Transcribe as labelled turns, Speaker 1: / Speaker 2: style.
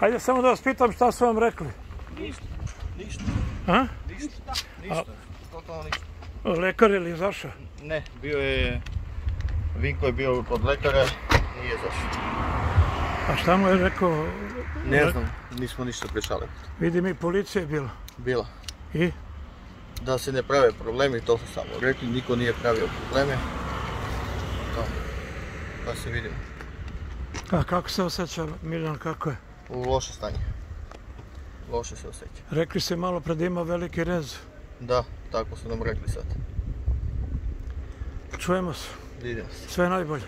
Speaker 1: Hajde samo da vas pitam šta su vam rekli.
Speaker 2: Ništa. Ništa.
Speaker 1: A?
Speaker 2: Ništa. Ništa. Totalno ništa.
Speaker 1: Lekar ili izašao?
Speaker 2: Ne, bio je... Vinko je bio kod lekara, nije zašao.
Speaker 1: A šta mu je rekao?
Speaker 2: Ne znam, nismo ništa pričali.
Speaker 1: Vidi mi, policija je bila.
Speaker 2: Bila.
Speaker 1: I?
Speaker 2: Da se ne prave problemi, to su samo rekli, niko nije pravio probleme. Da. Pa se vidimo.
Speaker 1: A kako se osjeća Miljan, kako je?
Speaker 2: U loše stanje. Loše se osjeća.
Speaker 1: Rekli ste malo pred ima veliki rez.
Speaker 2: Da, tako su nam rekli sad.
Speaker 1: Čujemo se.
Speaker 2: Vidimo se.
Speaker 1: Sve najbolje.